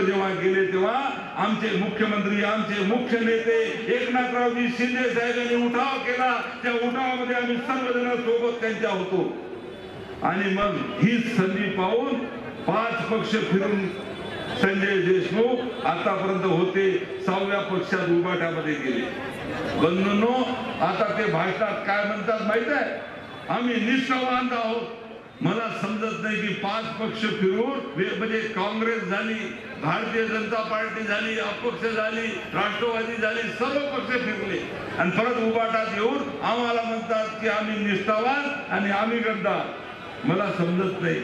पत्र जेव्हा गेले तेव्हा आमचे मुख्यमंत्री आमचे मुख्य नेते एकनाथरावजी शिंदे साहेबांनी उठाव केला. त्या उठावामध्ये आम्ही सर्वजण सोबत त्यांच्या होतो. आणि मग ही संधी पाहून पाच पक्ष फिरून संजय देशमुख आतापर्यंत होते सहाव्या पक्षात उभाट्यामध्ये गेले. बंधूंनो आता ते भाषणात काय म्हणतात माहीत आहे? आम्ही निष्ठावान आहोत. मला समजत नाही की पाच पक्ष फिरून म्हणजे काँग्रेस झाली भारतीय जनता पार्टी झाली अपक्ष झाली राष्ट्रवादी झाली सर्व पक्ष फिरले. आणि परत उभाटात येऊन आम्हाला म्हणतात की आम्ही निष्ठावान आणि आम्ही गद्दार. मला समजत नाही.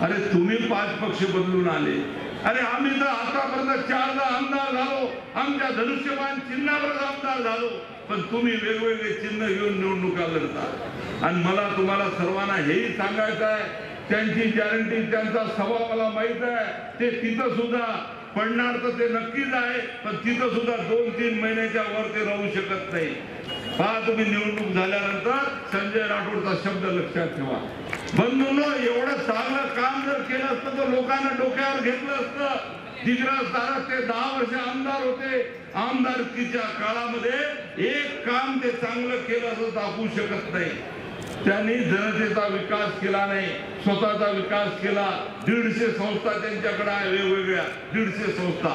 अरे तुम्ही पाच पक्ष बदलून आले. अरे आम्ही तर आतापर्यंत चारदा आमदार झालो. आमच्या धनुष्यमान चिन्हावरच आमदार झालो. पण तुम्ही वेगवेगळे चिन्ह घेऊन निवडणुका लढता. आणि मला तुम्हाला सर्वांना हेही सांगायचं आहे त्यांची गॅरंटी त्यांचा स्वभाव मला माहीत आहे. ते तिथं सुद्धा पडणार तर ते नक्कीच आहे पण तिथं सुद्धा दोन तीन महिन्याच्या वर ते राहू शकत नाही. पहा तुम्ही निवडणूक झाल्यानंतर संजय राठोडचा शब्द लक्षात ठेवा. बंधून एवढं चांगलं काम जर केलं असतं तर लोकांना डोक्यावर घेतलं असतं. दिग्रस दारात ते दहा वर्ष आमदार होते. आमदारकीच्या काळामध्ये एक काम ते चांगलं केलं असं दाखवू शकत नाही. त्यांनी जनतेचा विकास केला नाही स्वतःचा विकास केला. दीडशे संस्था त्यांच्याकडे आहे वेगवेगळ्या दीडशे संस्था.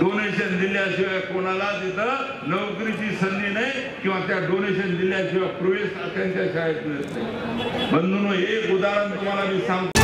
डोनेशन दिल्याशिवाय कोणाला तिथं नोकरीची संधी नाही किंवा त्या डोनेशन दिल्याशिवाय प्रवेश त्यांच्या शाळेत मिळत नाही. बंधून एक उदाहरण तुम्हाला मी सांगतो.